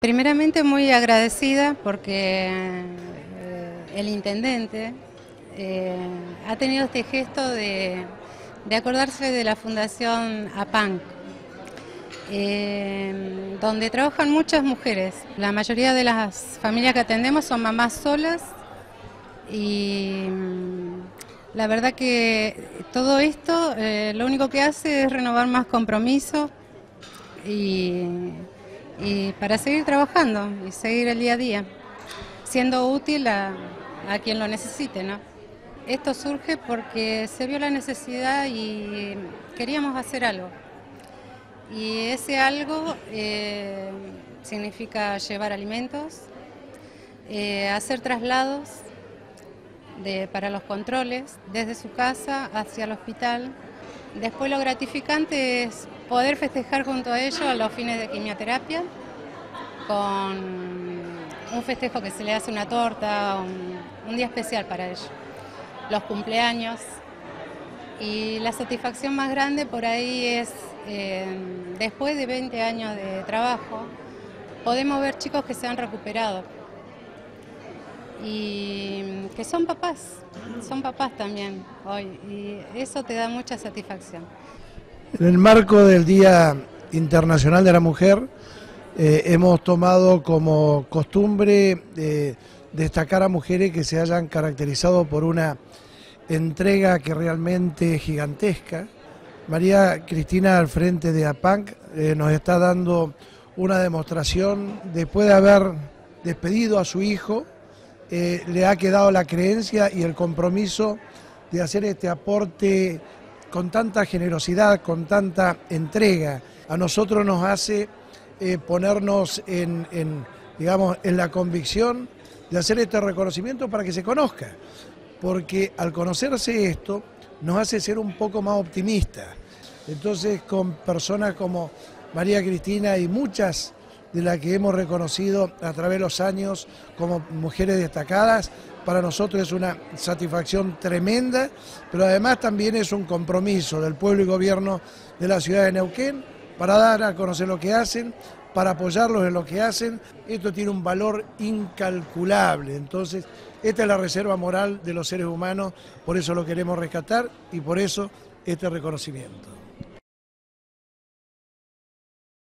Primeramente muy agradecida porque eh, el intendente eh, ha tenido este gesto de, acordarse de la Fundación APAN, eh, donde trabajan muchas mujeres. La mayoría de las familias que atendemos son mamás solas y mm, la verdad que todo esto lo único que hace es renovar más compromiso y y para seguir trabajando y seguir el día a día, siendo útil a, quien lo necesite. ¿no? Esto surge porque se vio la necesidad y queríamos hacer algo. Y ese algo eh, significa llevar alimentos, eh, hacer traslados para los controles desde su casa hacia el hospital. Después lo gratificante es poder festejar junto a ellos los fines de quimioterapia con un festejo que se le hace una torta, un, día especial para ellos, los cumpleaños. Y la satisfacción más grande por ahí es, eh, después de 20 años de trabajo, podemos ver chicos que se han recuperado y que son papás, son papás también hoy, y eso te da mucha satisfacción. En el marco del Día Internacional de la Mujer, eh, hemos tomado como costumbre eh, destacar a mujeres que se hayan caracterizado por una entrega que realmente es gigantesca. María Cristina al frente de APANC eh, nos está dando una demostración después de haber despedido a su hijo, le ha quedado la creencia y el compromiso de hacer este aporte con tanta generosidad, con tanta entrega. A nosotros nos hace eh, ponernos en, digamos, en la convicción de hacer este reconocimiento para que se conozca, porque al conocerse esto nos hace ser un poco más optimistas. Entonces, con personas como María Cristina y muchas de las que hemos reconocido a través de los años como mujeres destacadas, para nosotros es una satisfacción tremenda, pero además también es un compromiso del pueblo y gobierno de la ciudad de Neuquén para dar a conocer lo que hacen, para apoyarlos en lo que hacen. Esto tiene un valor incalculable, entonces esta es la reserva moral de los seres humanos, por eso lo queremos rescatar y por eso este reconocimiento.